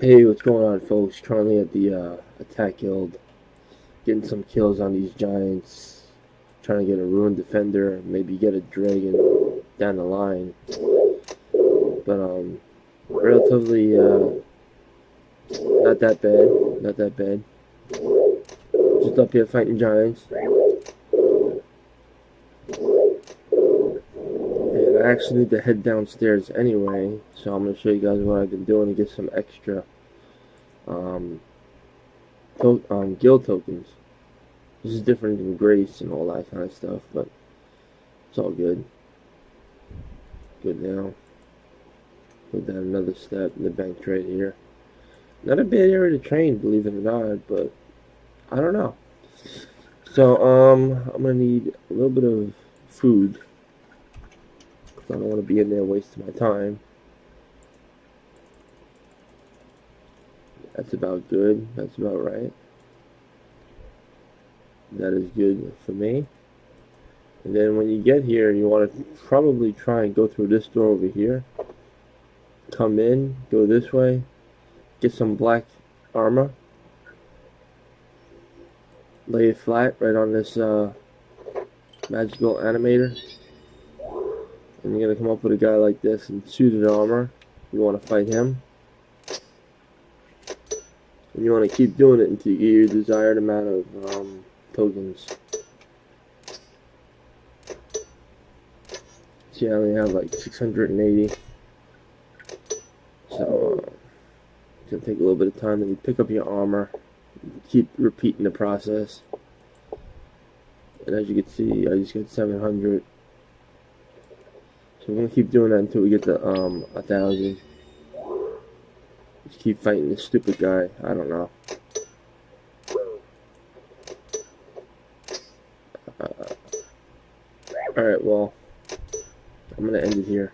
Hey, what's going on, folks? Currently at the uh, Attack Guild, getting some kills on these giants, trying to get a Rune Defender, maybe get a Dragon down the line. But, um, relatively, uh, not that bad, not that bad. Just up here fighting giants. And I actually need to head downstairs anyway, so I'm going to show you guys what I've been doing to get some extra um, to um, guild tokens. This is different than Grace and all that kind of stuff, but it's all good. Good now. Put down another step in the bank trade here. Not a bad area to train, believe it or not, but I don't know. So, um, I'm gonna need a little bit of food. I don't want to be in there wasting my time. That's about good. That's about right. That is good for me. And then when you get here, you want to probably try and go through this door over here. Come in, go this way, get some black armor. Lay it flat right on this uh, magical animator. And you're to come up with a guy like this in suited armor. You want to fight him. And you want to keep doing it until you get your desired amount of um, tokens. See, I only have like 680. So, uh, it's to take a little bit of time. Then you pick up your armor. Keep repeating the process. And as you can see, I just got 700. We're to keep doing that until we get to um, a 1,000. Just keep fighting this stupid guy. I don't know. Uh, Alright, well, I'm to end it here.